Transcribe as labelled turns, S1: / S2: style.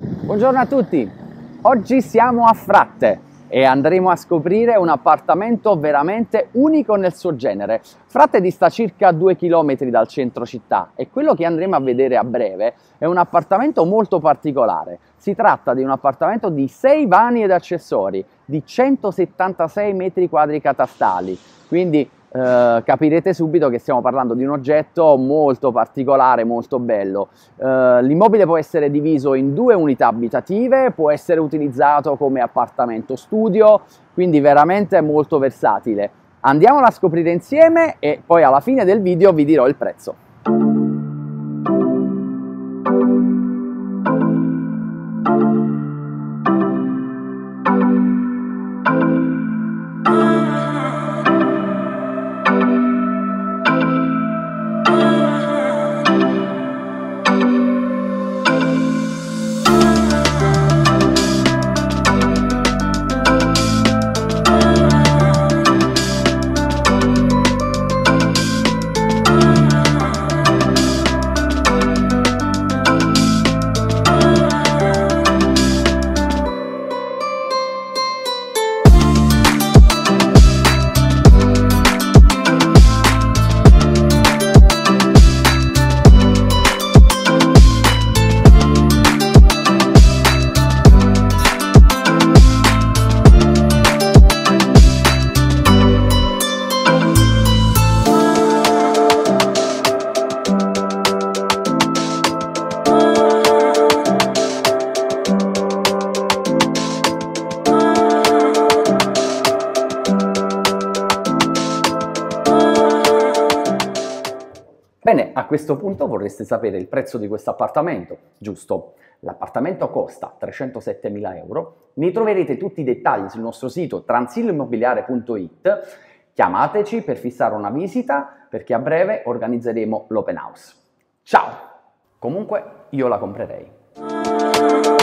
S1: Buongiorno a tutti, oggi siamo a Fratte e andremo a scoprire un appartamento veramente unico nel suo genere. Fratte dista circa due chilometri dal centro città e quello che andremo a vedere a breve è un appartamento molto particolare. Si tratta di un appartamento di 6 vani ed accessori, di 176 metri quadri catastali, quindi eh, capirete subito che stiamo parlando di un oggetto molto particolare, molto bello. Eh, l'immobile può essere diviso in due unità abitative, può essere utilizzato come appartamento studio, quindi veramente molto versatile. Andiamolo a scoprire insieme e poi alla fine del video vi dirò il prezzo. Bene, a questo punto vorreste sapere il prezzo di questo appartamento, giusto? L'appartamento costa 307.000 euro, ne troverete tutti i dettagli sul nostro sito transilloimmobiliare.it, chiamateci per fissare una visita perché a breve organizzeremo l'open house. Ciao! Comunque io la comprerei.